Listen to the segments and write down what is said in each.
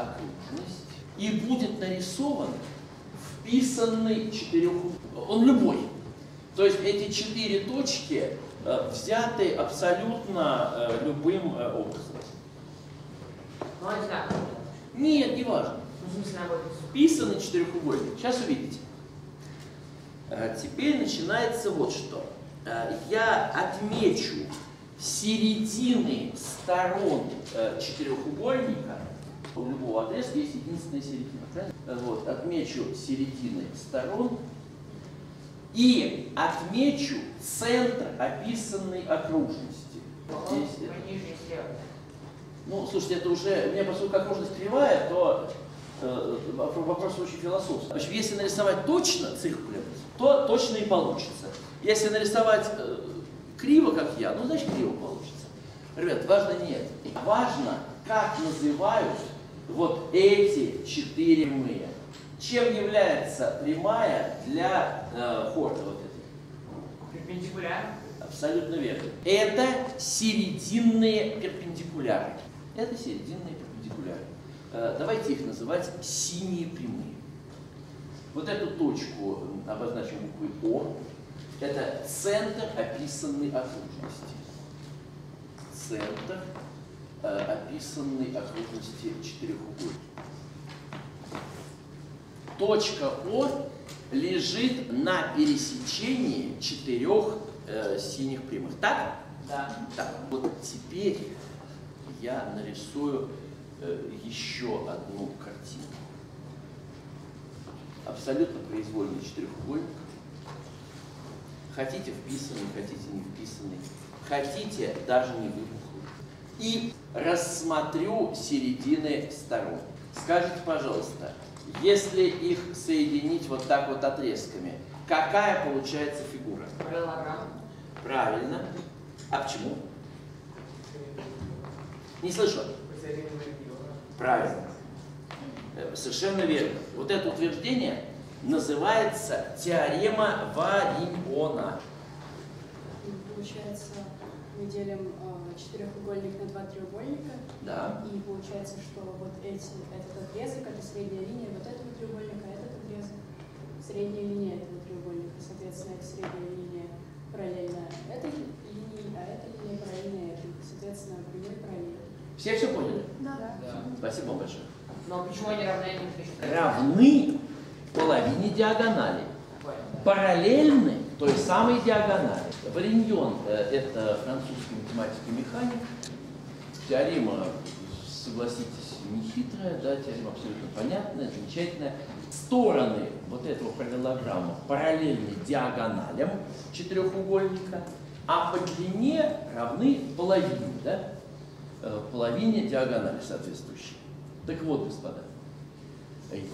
окружность и будет нарисован вписанный четырех... Он любой. То есть эти четыре точки э, взяты абсолютно э, любым э, образом. Ну, одинаково. Нет, не важно. Ну. Вписанный четырехугольник. Сейчас увидите. Теперь начинается вот что. Я отмечу середины сторон э, четырехугольника. У любого отрезка есть единственная середина. правильно? Вот, отмечу середины сторон и отмечу центр описанной окружности. Здесь это- ну, слушайте, это уже, у меня поскольку окружность кривая, то э, вопрос очень философский. В общем, если нарисовать точно циркулем, то точно и получится. Если нарисовать э, криво, как я, ну, значит, криво получится. Ребят, важно не это. Важно, как называют вот эти четыре прямые. Чем является прямая для э, хорда вот этой? Перпендикулярно. Абсолютно верно. Это серединные перпендикуляры. Это серединные перпендикуляры. Э, Давайте их называть синие прямые. Вот эту точку обозначим буквой О. Это центр описанной окружности. Центр описанной окружности четырехугольника. Точка О лежит на пересечении четырех э, синих прямых. Так? Да. Так, вот теперь я нарисую э, еще одну картину. Абсолютно произвольный четырехугольник. Хотите вписанный, хотите не вписанный. Хотите даже не выпуклый. И рассмотрю середины сторон. Скажите, пожалуйста, если их соединить вот так вот отрезками, какая получается фигура? Параллелограмм. Правильно. А почему? Не слышу. Правильно. Э, Совершенно верно. Вот это утверждение называется теорема Вариона. Получается, мы делим э, четырехугольник на два треугольника, Да. и получается, что вот эти, этот отрезок, это средняя линия вот этого треугольника, а этот отрезок средняя линия этого треугольника. Соответственно, эта средняя линия параллельна этой линии, а эта линия параллельна этой. Соответственно, прямые параллели. Все все поняли? Да. Спасибо вам большое. Но почему они равны? Равны половине диагонали. Параллельны той самой диагонали. Вариньон э, – это французский математик и механик. Теорема, согласитесь, не хитрая, да, теорема абсолютно понятная, замечательная. Стороны вот этого параллелограмма параллельны диагоналям четырехугольника, а по длине равны половине, да, э, половине диагонали соответствующей. Так вот, господа,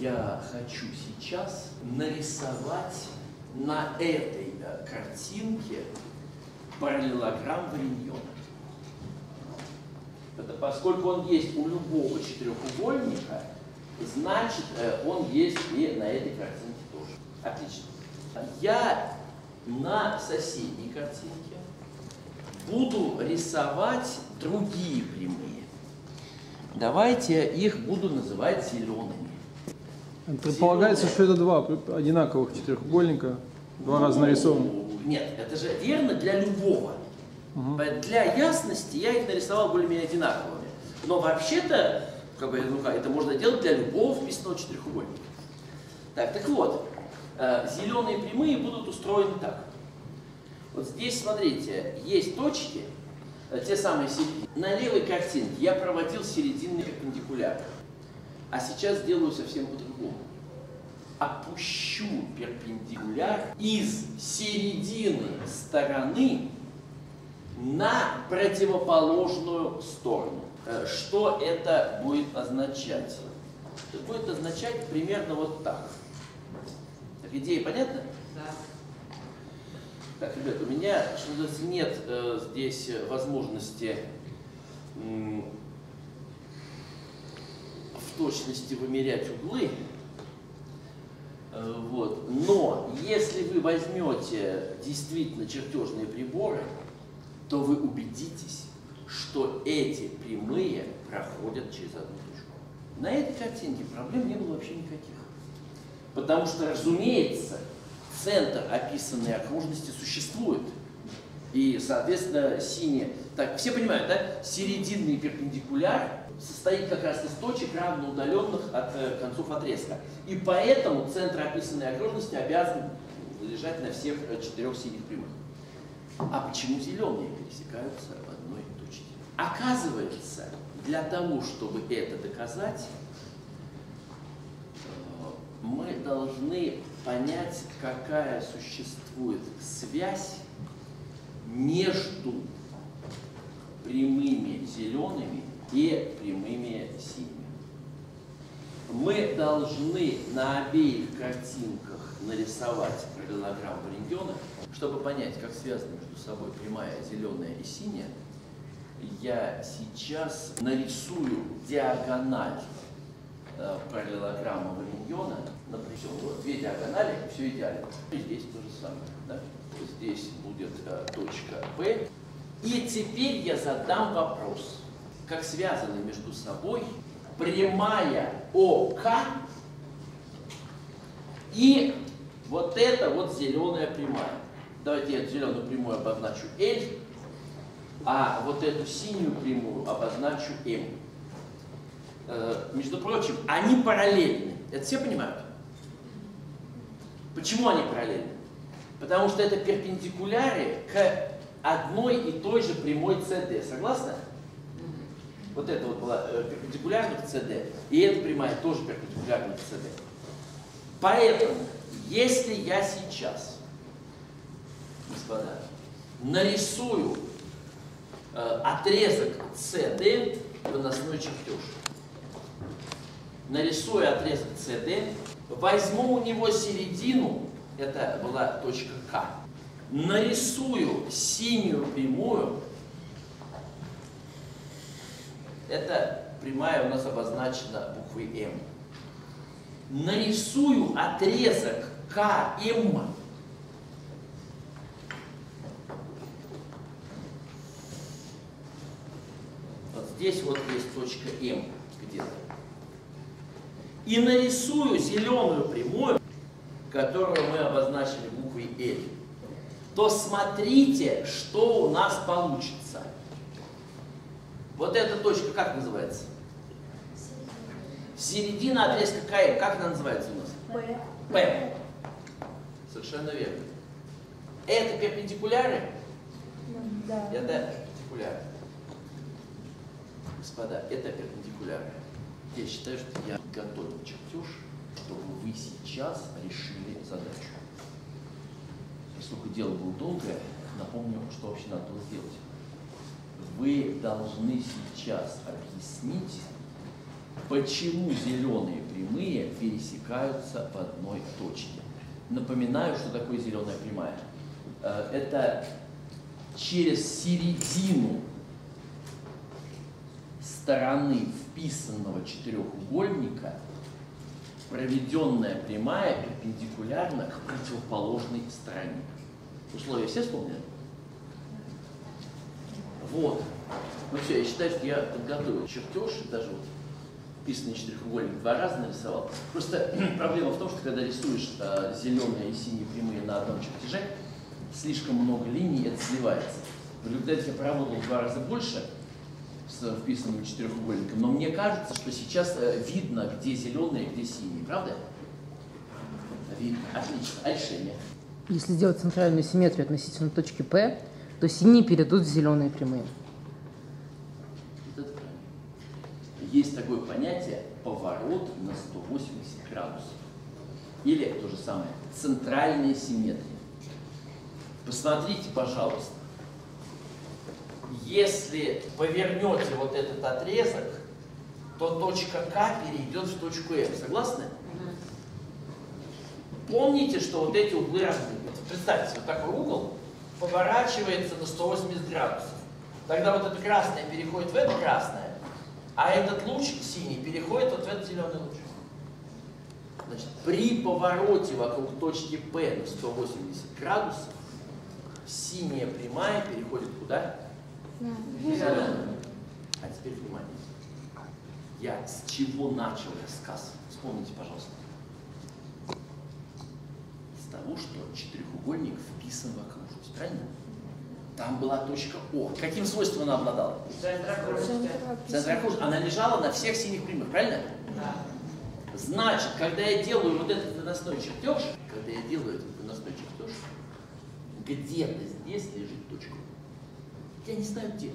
я хочу сейчас нарисовать на этой картинке параллелограмм Вариньона. Это поскольку он есть у любого четырехугольника, значит, э, он есть и на этой картинке тоже. Отлично. Я на соседней картинке буду рисовать другие прямые. Давайте их буду называть зелеными. Предполагается, что это два одинаковых четырехугольника, два раза нарисованы. Ну, Нет, это же верно для любого. Э, Для ясности я их нарисовал более-менее одинаковыми. Но вообще-то, как бы, ну это можно делать для любого вписанного четырехугольника. Так, так вот, э, зеленые прямые будут устроены так. Вот здесь, смотрите, есть точки, э, те самые середины. На левой картинке я проводил серединный перпендикуляр. А сейчас сделаю совсем по-другому. Опущу перпендикуляр из середины стороны на противоположную сторону. Э, Что это будет означать? Это будет означать примерно вот так. Так, идея понятна? Да. Так, ребят, у меня, что называется, нет э, здесь э, возможности м, в точности вымерять углы. Э, вот. Но если вы возьмете действительно чертежные приборы, то вы убедитесь, что эти прямые проходят через одну точку. На этой картинке проблем не было вообще никаких. Потому что, разумеется, центр описанной окружности существует. И, соответственно, синий. Так, все понимают, да? Серединный перпендикуляр состоит как раз из точек, равно удаленных от э, концов отрезка. И поэтому центр описанной окружности обязан лежать на всех э, четырех синих прямых. А почему зеленые пересекаются в одной точке? Оказывается, для того, чтобы это доказать, э, мы должны понять, какая существует связь между прямыми зелеными и прямыми синими. Мы должны на обеих картинках нарисовать параллелограмму рентгена, чтобы понять, как связаны между собой прямая зеленая и синяя. Я сейчас нарисую диагональ э, параллелограммы рентгена. Например, вот две диагонали, все идеально. И здесь то же самое. Да? Здесь будет э, точка P. И теперь я задам вопрос, как связаны между собой прямая ОК и вот это вот зеленая прямая. Давайте я зеленую прямую обозначу L, а вот эту синюю прямую обозначу M. Э, между прочим, они параллельны. Это все понимают? Почему они параллельны? Потому что это перпендикуляры к одной и той же прямой CD. Согласны? Вот это вот была э, перпендикулярна к CD, и эта прямая тоже перпендикулярна к CD. Поэтому, если я сейчас, господа, нарисую э, отрезок CD, выносной чертеж, нарисую отрезок CD, возьму у него середину, это была точка К, нарисую синюю прямую, эта прямая у нас обозначена буквой М. Нарисую отрезок КМ. Вот здесь вот есть точка М где-то. И нарисую зеленую прямую, которую мы обозначили буквой L, то смотрите, что у нас получится. Вот эта точка как называется? Середина отрезка КМ. Как она называется у нас? П. П. Совершенно верно. Это перпендикуляры? Да. Это перпендикуляры. Господа, это перпендикуляры. Я считаю, что я готовил чертеж, чтобы вы сейчас решили задачу. Поскольку дело было долгое, напомню, что вообще надо было сделать. Вы должны сейчас объяснить, почему зеленые прямые пересекаются в одной точке. Напоминаю, что такое зеленая прямая. Э, Это через середину стороны вписанного четырехугольника проведенная прямая перпендикулярна к противоположной стороне. Условия все вспомнили? Вот. Ну все, я считаю, что я подготовил чертеж, даже вот вписанный четырехугольник два раза нарисовал. Просто проблема в том, что когда рисуешь э, зеленые и синие прямые на одном чертеже, слишком много линий, это сливается. В результате я поработал в два раза больше с вписанным четырехугольником, но мне кажется, что сейчас э, видно, где зеленые, где синие, правда? Видно. Отлично. А решение? Если сделать центральную симметрию относительно точки P, то синие перейдут в зеленые прямые. Есть такое понятие поворот на 180 градусов. Или то же самое, центральная симметрия. Посмотрите, пожалуйста. Если повернете вот этот отрезок, то точка К перейдет в точку М. Согласны? Помните, что вот эти углы раздвинуты. Представьте, вот такой угол поворачивается на 180 градусов. Тогда вот это красное переходит в это красное, а этот луч синий переходит вот в этот зеленый луч. Значит, при повороте вокруг точки P на 180 градусов синяя прямая переходит куда? А теперь внимание. Я с чего начал рассказ? Вспомните, пожалуйста. С того, что четырехугольник вписан в окружность, правильно? Там была точка О. Каким свойством она обладала? Центр окружности. Она лежала на всех синих прямых, правильно? Значит, когда я делаю вот этот выносной чертеж, когда я делаю этот выносной чертеж, где-то здесь лежит точка. Я не знаю где.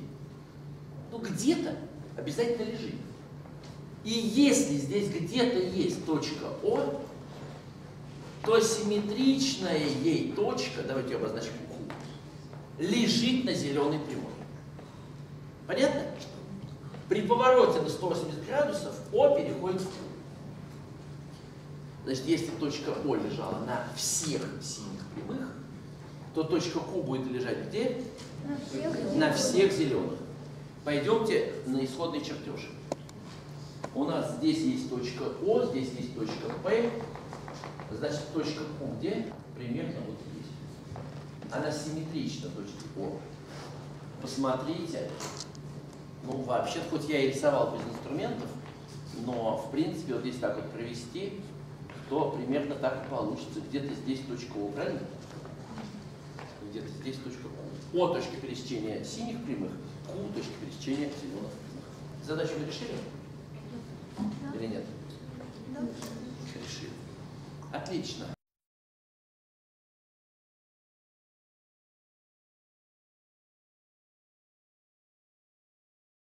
Ну где-то обязательно лежит. И если здесь где-то есть точка О, то симметричная ей точка, давайте ее обозначим Q, лежит на зеленой прямой. Понятно? При повороте на 180 градусов О переходит в Q. Значит, если точка О лежала на всех синих прямых, то точка Q будет лежать где? На всех зеленых. Пойдемте на исходный чертеж. У нас здесь есть точка О, здесь есть точка П. Значит, точка Q где? Примерно вот здесь. Она симметрична точке О. Посмотрите. Ну, вообще хоть я и рисовал без инструментов, но, в принципе, вот если так вот провести, то примерно так и получится. Где-то здесь точка О, правильно? Где-то здесь точка Q. О точка пересечения синих прямых, Q точка пересечения зеленых прямых. Задачу мы решили? Или нет? Решили. Отлично.